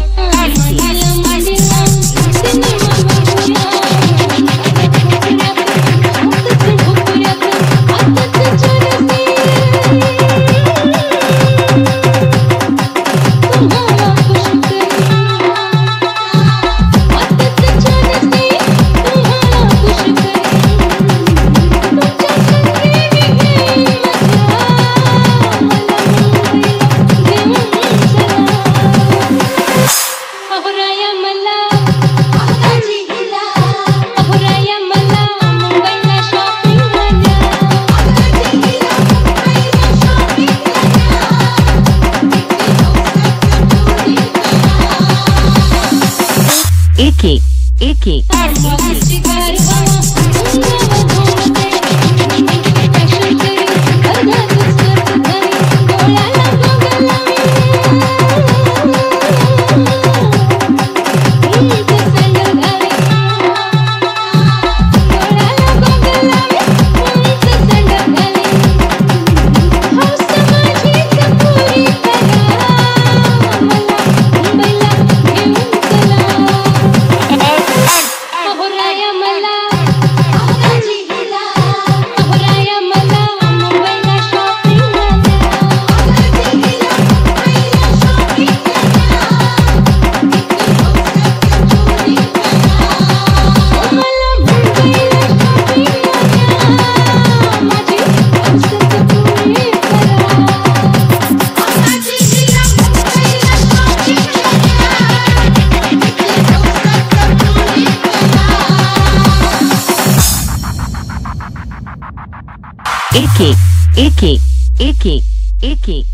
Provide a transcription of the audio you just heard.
Everything. Icky, icky. Icky, icky, icky, icky.